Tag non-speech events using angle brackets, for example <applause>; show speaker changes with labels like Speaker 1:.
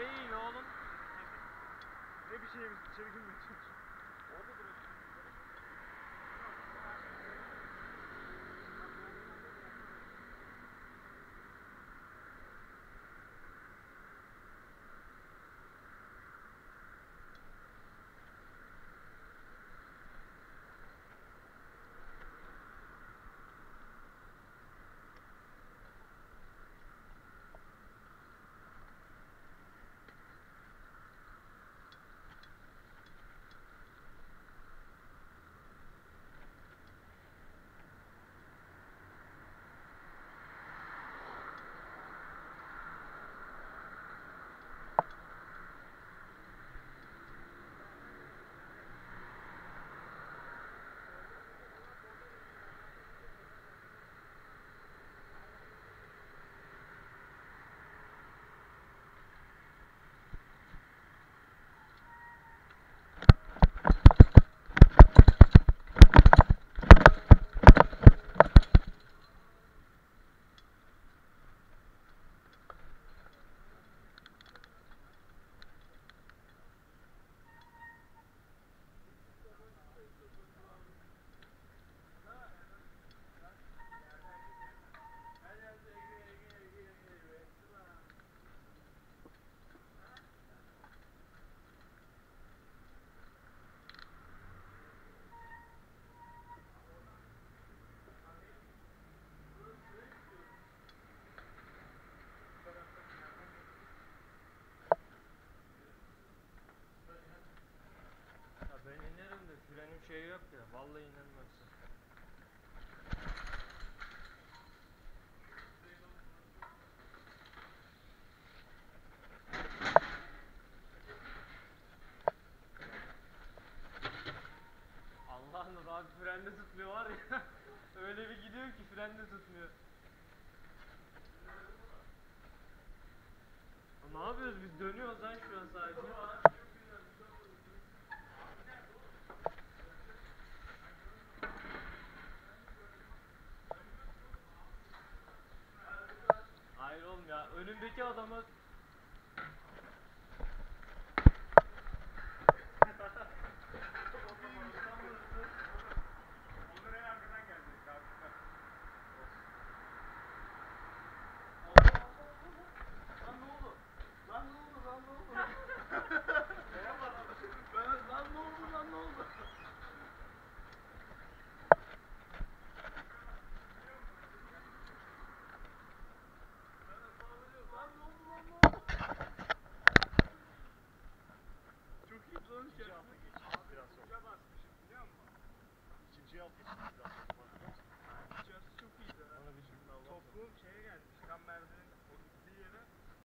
Speaker 1: şey yiyor oğlum.
Speaker 2: Ne bir şeyimiz içeri girmeye çalışıyor.
Speaker 1: Şey yok ya. Vallahi inanmazsın. Allah'ım abi frende tutmuyor var ya. <laughs> Öyle bir gidiyor ki frende tutmuyor. Ne yapıyoruz biz dönüyoruz lan şu an sadece. Hayır oğlum ya önündeki adama
Speaker 2: jail gets